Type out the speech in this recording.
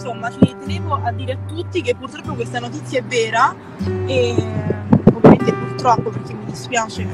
insomma ci tenevo a dire a tutti che purtroppo questa notizia è vera e ovviamente purtroppo perché mi dispiace